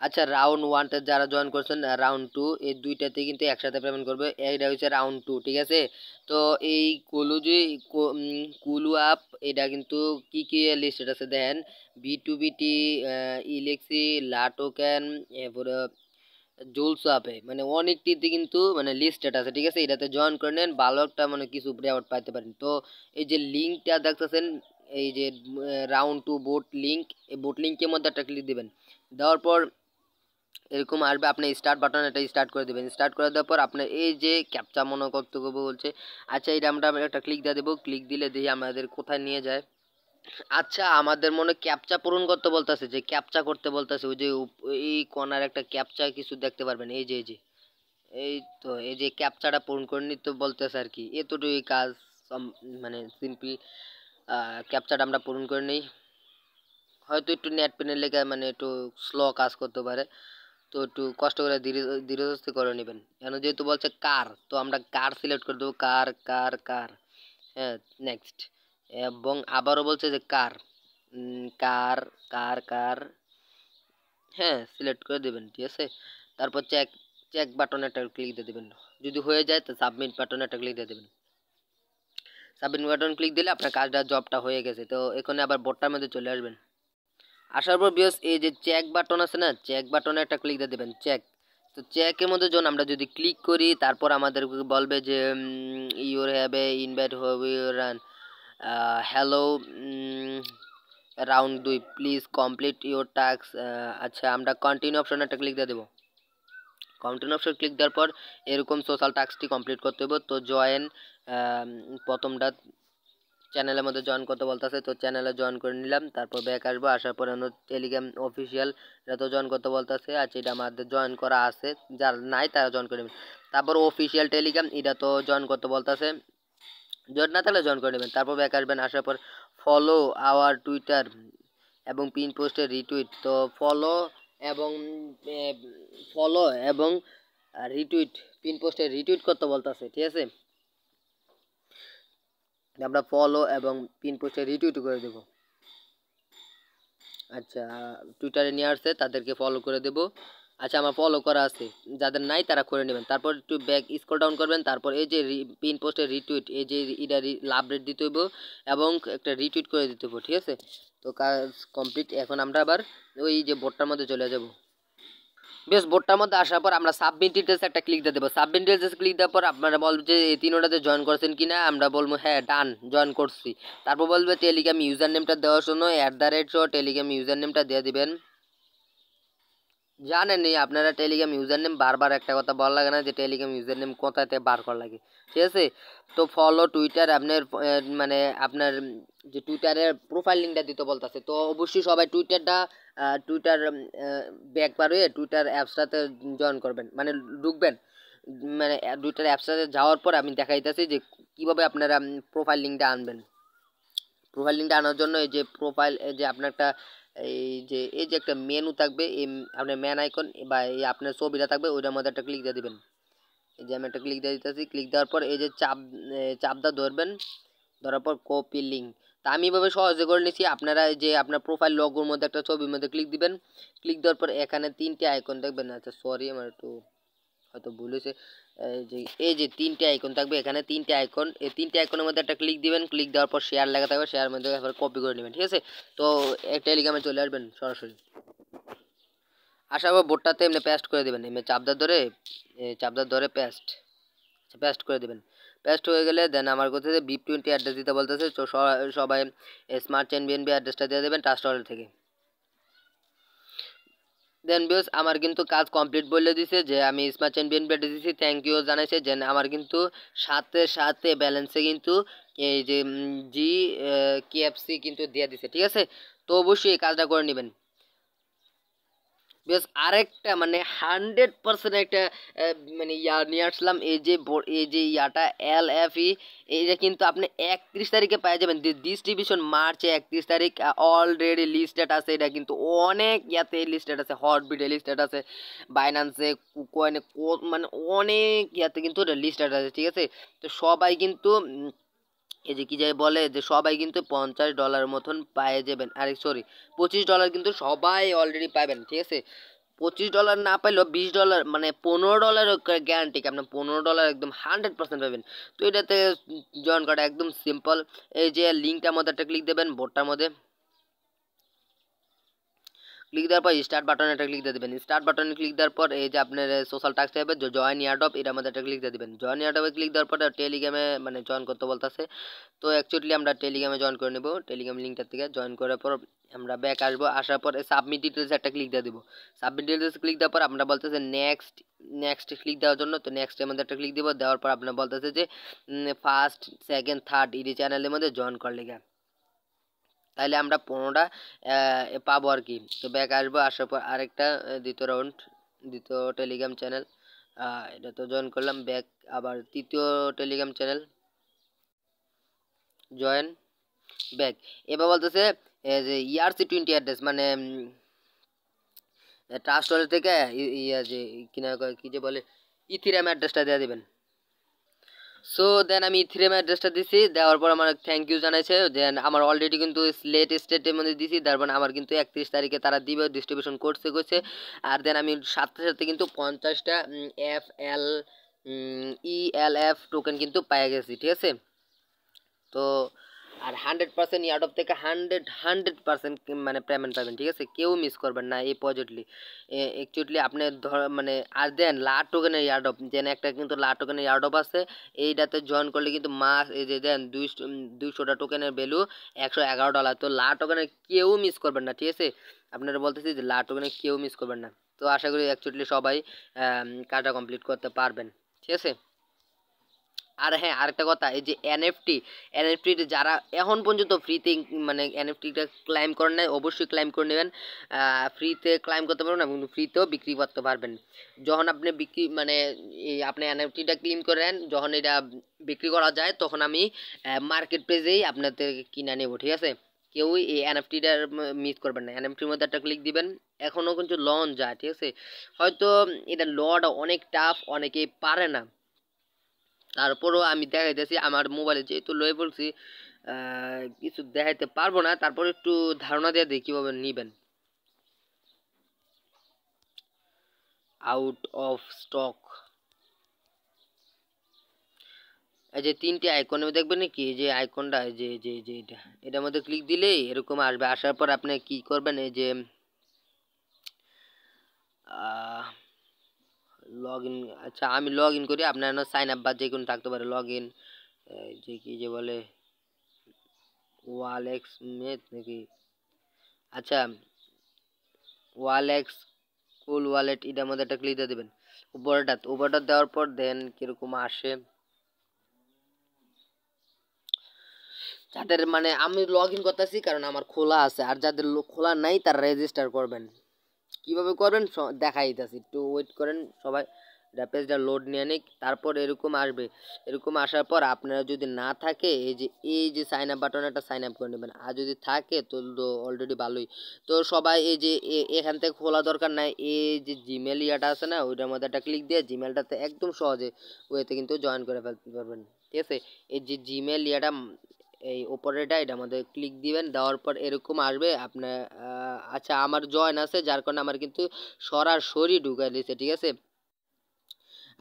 আচ্ছা রাউন্ড ওয়ানতে যারা জয়েন করছেন রাউন্ড টু এই দুইটাতে কিন্তু একসাথে পেমেন্ট করবে। এইটা হচ্ছে রাউন্ড টু ঠিক আছে? তো এই কুলু যে কুলু আপ এটা কিন্তু কি কি লিস্টেড আছে? দেখেন বি টু বিটি ইলেক্সি লাটোকেন এরপরে জুলস আপে মানে অনেকটিতে কিন্তু মানে লিস্টেড আছে, ঠিক আছে? এটাতে জয়েন করে নেন, ভালো একটা মানে কিছু রেওয়ার্ড পাইতে পারেন। তো এই যে লিঙ্কটা দেখতেছেন, এই যে রাউন্ড টু বোট লিঙ্ক এই বোট লিঙ্কের মধ্যে একটা ক্লিক দেবেন। দেওয়ার পর এরকম আসবে, আপনি স্টার্ট বাটন এটা স্টার্ট করে দেবেন। স্টার্ট করে দেওয়ার পর আপনার এই যে ক্যাপচা মনে করতে বলছে আচ্ছা এটা আমরা একটা ক্লিক দিয়ে দেবো। ক্লিক দিলে দেখি আমাদের কোথায় নিয়ে যায়। আচ্ছা আমাদের মনে ক্যাপচা পূরণ করতে বলতেছে, যে ক্যাপচা করতে বলতেছে, ওই যে এই কর্নার একটা ক্যাপচা কিছু দেখতে পারবেন। এই যে এই যে, এই তো, এই যে ক্যাপচাটা পূরণ করে নিতে বলতেছে আর কি। এতটুকুই কাজ মানে সিম্পল ক্যাপচাটা আমরা পূরণ করে নিই। হয়তো একটু নেট পেনের লেগে মানে একটু স্লো কাজ করতে পারে। তো একটু কষ্ট করে ধীরে ধীরে সুস্থে করে নেবেন। কেন যেহেতু বলছে কার, তো আমরা কার সিলেক্ট করে দেবো, কার কার কার। হ্যাঁ নেক্সট এবং আবারও বলছে যে কার। কার কার কার। হ্যাঁ সিলেক্ট করে দেবেন, ঠিক আছে? তারপর চেক চেক বাটনে একটা ক্লিক দিয়ে দেবেন। যদি হয়ে যায় তো সাবমিট বাটনে একটা ক্লিক দিয়ে দেবেন। সাবমিট বাটন ক্লিক দিলে আপনার কাজটা জবটা হয়ে গেছে। তো এখানে আবার বোর্ডটার মধ্যে চলে আসবেন। আসার পর বিয়স এই যে চেক বাটন আছে না চেক বাটনে একটা ক্লিক দিয়ে দেবেন চেক তো চেকের মধ্যে যখন আমরা যদি ক্লিক করি, তারপর আমাদের বলবে যে ইউর হ্যাভ এ ইনভাইট হবে রান হ্যালো রাউন্ড দুই প্লিজ কমপ্লিট ইউর টাস্ক আচ্ছা আমরা কন্টিনিউ অপশন একটা ক্লিক দিয়ে দেবো। কন্টিনিউ অপশন ক্লিক দেওয়ার পর এরকম সোশ্যাল টাস্কটি কমপ্লিট করতে হবে তো জয়েন প্রথমটা চ্যানেলের মধ্যে জয়েন করতে বলতেছে, তো চ্যানেলে জয়েন করে নিলাম, তারপর ব্যাক আসব, আসার পরে টেলিগ্রাম অফিসিয়াল তো জয়েন করতে বলতেছে আচ্ছা এটা আমাদের জয়েন করা আছে, যার নাই তারা জয়েন করে নেবেন তারপর অফিসিয়াল টেলিগ্রাম এটা তো জয়েন করতে বলতেছে জয়েন না থাকলে জয়েন করে নেবেন, তারপর ব্যাক আসবেন, আসার পর ফলো আওয়ার টুইটার এবং পিন পোস্টের রিটুইট তো ফলো এবং ফলো এবং রিটুইট পিন পোস্টে রিটুইট করতে বলতেছে, ঠিক আছে? আমরা ফলো এবং পিন পোস্টে রিটুইট করে দেব। আচ্ছা টুইটারে নিয়ে আসছে, তাদেরকে ফলো করে দেব। আচ্ছা আমার ফলো করা আছে। যাদের নাই, তারা করে নেবেন। তারপর একটু ব্যাক স্ক্রল ডাউন করবেন, তারপর এই যে পিন পোস্টের রিটুইট এই যে এটা লাভ রেট দিতে হইব এবং একটা রিটুইট করে দিতে হইব, ঠিক আছে? তো কাজ কমপ্লিট এখন আমরা আবার ওই যে বোর্ডটার মধ্যে চলে যাব। বেশ, বোর্ডটার মধ্যে আসার পর আমরা সাবমিট ডিটেলস একটা ক্লিক দিয়ে দেবো। সাবমিট ডিটেলস ক্লিক দেওয়ার পর আপনারা বলবে যে, এই তিনোটাতে জয়েন করছেন কি না আমরা বলব হ্যাঁ ডান জয়েন করছি। তারপর বলবে টেলিগ্রাম ইউজার নেমটা দেওয়ার জন্য অ্যাট দ্য রেট সহ টেলিগ্রাম ইউজার নেমটা দিয়ে দিবেন। জানেন আপনারা টেলিগ্রাম ইউজার নেম বারবার একটা কথা বলা লাগে না যে টেলিগ্রাম ইউজার নেম কোথাতে বার করা লাগে। ঠিক আছে? তো ফলো টুইটার আপনার মানে আপনার যে টুইটারের প্রোফাইল লিঙ্কটা দিতে বলতেছে, তো অবশ্যই সবাই টুইটারটা টুইটার ব্যাক বার হয়ে টুইটার অ্যাপসটাতে জয়েন করবেন। মানে ঢুকবেন মানে টুইটার অ্যাপসটাতে যাওয়ার পর আমি দেখাইতেছি যে কীভাবে আপনারা প্রোফাইল লিঙ্কটা আনবেন। প্রোফাইল লিঙ্কটা আনার জন্য এই যে প্রোফাইল যে আপনার একটা, এই যে এই যে একটা মেনু থাকবে, এই আপনার ম্যান আইকন বা এই আপনার ছবিটা থাকবে, ওইটার মধ্যে একটা ক্লিক দিয়ে দেবেন। এই যে আমি একটা ক্লিক দিয়ে দিতেছি ক্লিক দেওয়ার পর এই যে চাপ চাপটা ধরবেন, ধরার পর কপি লিঙ্ক তা আমি এভাবে সহজে করে নিচ্ছি আপনারা যে আপনার প্রোফাইল লগোর মধ্যে একটা ছবির মধ্যে ক্লিক দিবেন। ক্লিক দেওয়ার পর এখানে তিনটে আইকন দেখবেন আচ্ছা সরি আমার একটু হয়তো ভুল যে, এই যে তিনটে আইকন থাকবে, এখানে তিনটে আইকন এই তিনটে আইকনের মধ্যে একটা ক্লিক দিবেন। ক্লিক দেওয়ার পর শেয়ার লেখা থাকবে। শেয়ার মধ্যে এবার কপি করে নেবেন, ঠিক আছে? তো টেলিগ্রামে চলে আসবেন সরাসরি। আসার পর বোর্ডটাতে এমনি পেস্ট করে দেবেন। এমনি চাপদার ধরে চাপদার ধরে পেস্ট পেস্ট করে দেবেন। পেস্ট হয়ে গেলে দেন আমার কোথায় বিপ টোয়েন্টি অ্যাড্রেস দিতে বলতেছে, তো সবাই স্মার্ট চেন বিএনবি অ্যাড্রেসটা দিয়ে দেবেন ট্রাস্ট থেকে। দেন বিয়স আমার কিন্তু কাজ কমপ্লিট বলে দিছে যে, আমি স্মার্ট বিএনপি অ্যাড্রেস দিছি থ্যাংক ইউ জানাইছে যে আমার কিন্তু সাথে সাথে ব্যালেন্সে কিন্তু এই যে জি কেএফসি কিন্তু দিয়ে দিছে, ঠিক আছে? তো অবশ্যই এই কাজটা করে নেবেন। বেশ আরেকটা মানে হান্ড্রেড পার্সেন্ট একটা মানে ইয়া নিয়ে আসলাম, এই যে এই যে ইয়াটা এল এফ ই এইটা কিন্তু আপনি একত্রিশ তারিখে পেয়ে যাবেন। ডিস্ট্রিবিউশন মার্চে একত্রিশ তারিখ অলরেডি লিস্টেড আছে, এটা কিন্তু অনেক ইয়াতে লিস্টেড আছে হটবিটে লিস্টেড আছে বাইন্যান্সে কুকয়েনে মানে অনেক ইয়াতে কিন্তু লিস্টেড আছে, ঠিক আছে? তো সবাই কিন্তু এই যে কি যায় বলে যে সবাই কিন্তু পঞ্চাশ ডলার মতন পায়ে যাবেন। আরে সরি পঁচিশ ডলার কিন্তু সবাই অলরেডি পাবেন, ঠিক আছে? পঁচিশ ডলার না পাইলেও বিশ ডলার মানে পনেরো ডলারও গ্যারান্টি আপনার পনেরো ডলার একদম হান্ড্রেড পার্সেন্ট পাবেন। তো এটাতে জয়েন করা একদম সিম্পল এই যে লিঙ্কটার মধ্যে একটা ক্লিক দেবেন বোর্ডটার মধ্যে। ক্লিক দেওয়ার পর স্টার্ট বাটনে একটা ক্লিক দিয়ে দেবেন। স্টার্ট বাটনে ক্লিক দেওয়ার পর এই যে আপনার সোশ্যাল টাস্ক চাইবে জয়েন ইয়ারডপ এটার মধ্যে একটা ক্লিক দিয়ে দেবেন। জয়েন ইয়ারডপে ক্লিক দেওয়ার পর টেলিগ্রামে মানে জয়েন করতে বলতেছে। তো অ্যাকচুয়ালি আমরা টেলিগ্রামে জয়েন করে নেব। টেলিগ্রাম লিঙ্কটার থেকে জয়েন করার পর আমরা ব্যাক আসব। আসার পর সাবমিট ডিটেলস একটা ক্লিক দিয়ে দেবো। সাবমিট ডিটেলস ক্লিক দেওয়ার পর আমরা বলতেছে নেক্সট নেক্সট ক্লিক দেওয়ার জন্য, তো নেক্সটের মধ্যে একটা ক্লিক দেবো। দেওয়ার পর আপনার বলতেছে যে ফার্স্ট সেকেন্ড থার্ড ইডি চ্যানেলের মধ্যে জয়েন করলে গা তাহলে আমরা পনেরোটা পাবো আর কি তো ব্যাক আসব, আসার পর আরেকটা দ্বিতীয় রাউন্ড দ্বিতীয় টেলিগ্রাম চ্যানেল এটা তো জয়েন করলাম ব্যাক আবার তৃতীয় টেলিগ্রাম চ্যানেল জয়েন ব্যাক এবার বলতেছে যে ইয়ারসি টোয়েন্টি অ্যাড্রেস মানে ট্রাস্ট থেকে ইয়া যে কিনা কি যে বলে ইথিরাম অ্যাড্রেসটা দিয়ে দেবেন। সো দেন আমি থ্রিএম অ্যাড্রেসটা দিছি, দেওয়ার পর আমার থ্যাংক ইউ জানাইছে দেন আমার অলরেডি কিন্তু লেট স্টেটের মধ্যে দিছি, তারপর আমার কিন্তু একত্রিশ তারিখে তারা দিবে ডিস্ট্রিবিউশন করছে করছে। আর দেন আমি সাথে সাথে কিন্তু পঞ্চাশটা F L E L F token কিন্তু পাই গেছি, ঠিক আছে? তো আর হান্ড্রেড পার্সেন্ট ইয়ার্ডপ থেকে হান্ড্রেড হান্ড্রেড পার্সেন্ট মানে পেমেন্ট পাবেন, ঠিক আছে? কেউ মিস করবেন না, এই পজিটলি অ্যাকচুয়ালি আপনি ধর মানে আর দেন লা টোকেনের ইয়ার্ডপ দেন একটা কিন্তু লা টোকেনের ইয়ার্ডপ আছে এইটাতে জয়েন করলে কিন্তু মাস, এই যে দেন দুইশো দুইশোটা টোকেনের ভ্যালু একশো এগারো ডলার। তো লা টোকেনের কেউ মিস করবেন না, ঠিক আছে? আপনারা বলতেছি যে লা টোকেনের কেউ মিস করবেন না। তো আশা করি অ্যাকচুয়ালি সবাই কাজটা কমপ্লিট করতে পারবেন, ঠিক আছে? আর হ্যাঁ আরেকটা কথা, এই যে এনএফটি এনএফটি যারা এখন পর্যন্ত ফ্রিতে মানে এনএফটিটা ক্লাইম করেন নাই, অবশ্যই ক্লাইম করে নেবেন। ফ্রিতে ক্লাইম করতে পারবেন এবং ফ্রিতেও বিক্রি করতে পারবেন। যখন আপনি বিক্রি মানে আপনি এনএফটিটা ক্লেম করেন, যখন এটা বিক্রি করা যায়, তখন আমি মার্কেট প্লেসেই আপনাদের কিনে নেব, ঠিক আছে? কেউই এই এনএফটিটার মিস করবেন না। এনএফটির মধ্যে একটা ক্লিক দিবেন, এখনও কিন্তু লঞ্চ যায়, ঠিক আছে? হয়তো এটা লটা অনেক টাফ অনেকেই পারে না। তারপরও আমি দেখাইতেছি, আমার মোবাইলে যেহেতু লয়ে বলছি কিছু দেখাইতে পারব না, তারপর একটু ধারণা দিয়ে দিই কীভাবে নেবেন। আউট অফ স্টক এই যে তিনটে আইকনে দেখবেন এই যে আইকনটা যে যে যে এটা, এটার মধ্যে ক্লিক দিলেই এরকম আসবে, আসার পর আপনি কি করবেন, এই যে লগ ইন আচ্ছা আমি লগ ইন করি, আপনার সাইন আপ বা যে কোনো থাকতে পারে লগ ইন যে কি যে বলে, ওয়ালেক্স মেথ নাকি? আচ্ছা ওয়ালেক্স কুল ওয়ালেট এটার মধ্যে একটা ক্লিক দিয়ে দেবেন। উপরটা উপরটা দেওয়ার পর দেন কীরকম আসে? যাদের মানে আমি লগ ইন করতেছি কারণ আমার খোলা আছে, আর যাদের খোলা নাই তারা রেজিস্টার করবেন। কীভাবে করবেন দেখাই দিতেছি। একটু ওয়েট করেন সবাই। পেজটা লোড নিয়ে নিক। তারপর এরকম আসবে। এরকম আসার পর আপনারা যদি না থাকে, এই যে এই যে সাইন আপ বাটন একটা সাইন আপ করে নেবেন। আর যদি থাকে, তো অলরেডি ভালোই। তো সবাই এই যে এখান থেকে খোলা দরকার নাই। এই যে জিমেল ইয়াটা আছে না, ওইটার মধ্যে একটা ক্লিক দিয়ে জিমেলটাতে একদম সহজে ওয়েতে কিন্তু জয়েন করে ফেলতে পারবেন ঠিক আছে? এই যে জিমেল ইয়াটা এই ওপরেটা এটা আমাদের ক্লিক দিবেন, দেওয়ার পর এরকম আসবে আপনার আচ্ছা আমার জয়েন আছে, যার কারণে আমার কিন্তু সরাসরি ঢুকাই দিয়েছে, ঠিক আছে?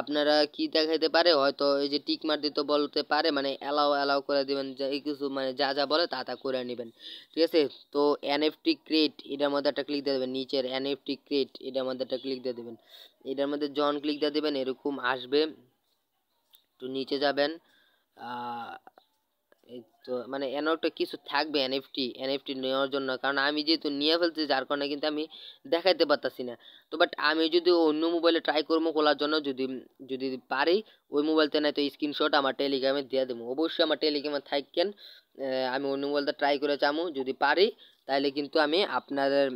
আপনারা কি দেখাইতে পারে, হয়তো এই যে টিক মার দিতে বলতে পারে মানে অ্যালাও অ্যালাও করে দিবেন এই কিছু মানে যা যা বলে তা তা করে নেবেন, ঠিক আছে? তো এনএফটি ক্রিয়েট এটার মধ্যে একটা ক্লিক দিয়ে দেবেন, নিচের এনএফটি ক্রিয়েট এটার মধ্যে একটা ক্লিক দিয়ে দেবেন, এটার মধ্যে জন ক্লিক দিয়ে দেবেন, এরকম আসবে, একটু নিচে যাবেন তো মানে এনও একটা কিছু থাকবে এনএফটি এনএফটি নেওয়ার জন্য। কারণ আমি যেহেতু নিয়ে ফেলছি, যার কারণে কিন্তু আমি দেখাইতে পারতাছি না। তো বাট আমি যদি অন্য মোবাইলে ট্রাই করব খোলার জন্য, যদি যদি পারি, ওই মোবাইলতে নাই তো স্ক্রিনশট আমার টেলিগ্রামে দিয়ে দেবো। অবশ্যই আমার টেলিগ্রামে থাকেন আমি অন্য মোবাইলটা ট্রাই করে চামু। যদি পারি তাহলে কিন্তু আমি আপনাদের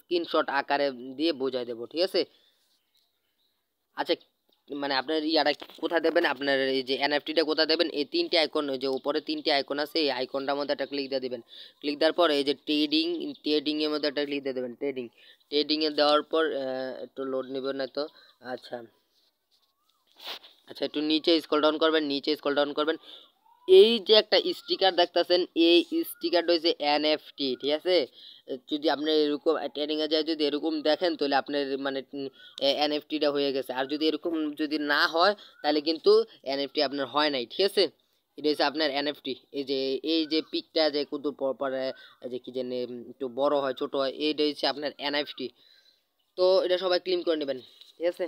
স্ক্রিনশট আকারে দিয়ে বোঝাই দেবো, ঠিক আছে? আচ্ছা মানে আপনার ইয়াটা কোথায় দেবেন? আপনার এই যে এনএফটিটা কোথায় দেবেন? এই তিনটে আইকন যে উপরে তিনটি আইকন আছে, এই আইকনটার মধ্যে একটা ক্লিক দিয়ে দেবেন। ক্লিক দেওয়ার পর এই যে ট্রেডিং ট্রেডিংয়ের মধ্যে একটা ক্লিক দিয়ে দেবেন ট্রেডিং ট্রেডিংয়ে দেওয়ার পর একটু লোড নেবেন না তো আচ্ছা। আচ্ছা একটু নিচে স্কল ডাউন করবেন, নিচে স্কল ডাউন করবেন। এই যে একটা স্টিকার দেখতেছেন, এই স্টিকারটা হচ্ছে এনএফটি ঠিক আছে? যদি আপনি এরকম ট্রেনিংয়ে যায়, যদি এরকম দেখেন, তাহলে আপনার মানে এনএফটিটা হয়ে গেছে। আর যদি এরকম যদি না হয়, তাহলে কিন্তু এন এনএফটি আপনার হয় নাই, ঠিক আছে? এটা হচ্ছে আপনার এনএফটি এই যে এই যে পিকটা যে কত পরে যে কি জানি একটু বড় হয়, ছোট হয়, এইটা হচ্ছে আপনার এনএফটি তো এটা সবাই ক্লিন করে নেবেন, ঠিক আছে?